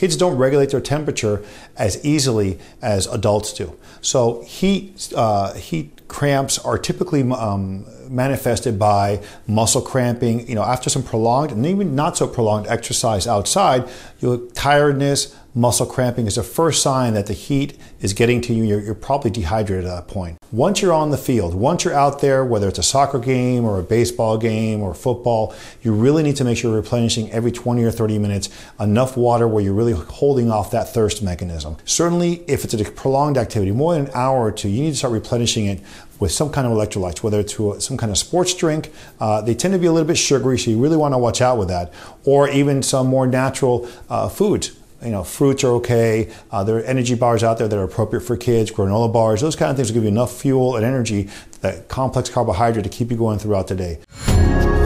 kids don't regulate their temperature as easily as adults do. So heat, uh, heat cramps are typically um, manifested by muscle cramping. You know, after some prolonged and even not so prolonged exercise outside, you tiredness, muscle cramping is the first sign that the heat is getting to you. You're, you're, probably dehydrated at that point. Once you're on the field, once you're out there, whether it's a soccer game or a baseball game or football, you really need to make sure you're replenishing every 20 or 30 minutes enough water where you're really holding off that thirst mechanism. Certainly, if it's a prolonged activity, more than an hour or two, you need to start replenishing it with some kind of electrolytes, whether it's some kind of sports drink. Uh, they tend to be a little bit sugary, so you really want to watch out with that. Or even some more natural uh, foods. You know, fruits are okay. Uh, there are energy bars out there that are appropriate for kids, granola bars, those kind of things will give you enough fuel and energy, that complex carbohydrate to keep you going throughout the day.